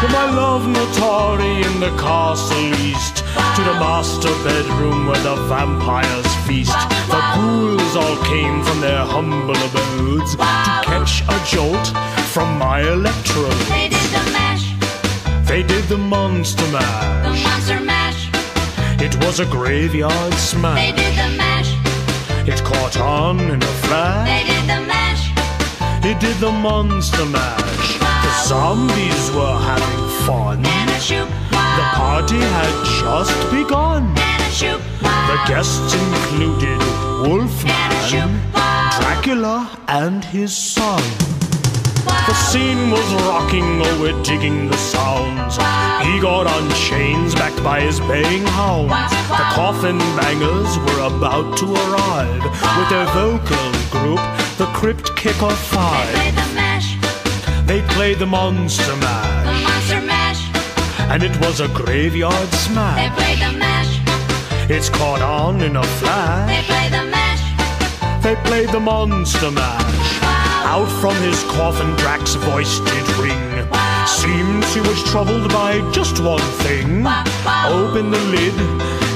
From my love Notari in the castle east to the master bedroom where the vampires feast. The ghouls all came from their humble abodes to catch a jolt from my electrode. They did the mash, They did the monster mash the monster mash. It was a graveyard smash They did the mash, It caught on in a flash. they did the mash. He did the monster mash. Zombies were having fun. The party had just begun. The guests included Wolfman, Dracula, and his son. The scene was rocking, oh, we're digging the sounds. Igor on chains backed by his baying hounds. The coffin bangers were about to arrive with their vocal group, the Crypt Kicker Five. The They played the Monster the Mash, monster mash. and it was a graveyard smash. They played the mash, It's caught on in a flash. they played the mash. They played the Monster Mash. Out from his coffin, Drac's voice did ring. Seems he was troubled by just one thing. Opened the lid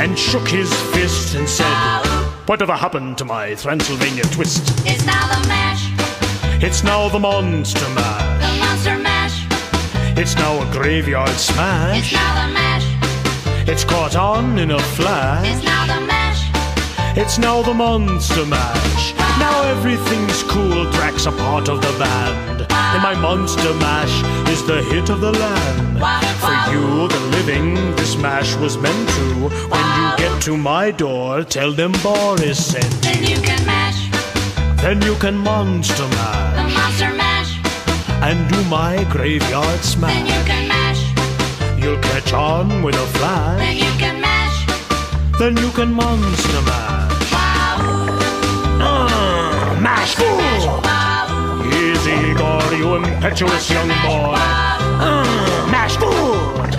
and shook his fist and said, Whatever happened to my Transylvania twist? It's the It's now the Monster Mash. the monster mash. It's now a graveyard smash. It's now the mash, It's caught on in a flash. it's now the mash. It's now the Monster Mash. Now everything's cool, Drac's a part of the band. And my Monster Mash is the hit of the land. For you, the living, this mash was meant to. When you get to my door, tell them Boris sent. Then you can mash, Then you can Monster the Mash monster mash. and do my graveyard Then you smash. can mash, You'll catch on with a flash. then you can mash. Then you can Monster Mash. Ah, mash fool! Easy, Igor, you impetuous young boy. Mash food!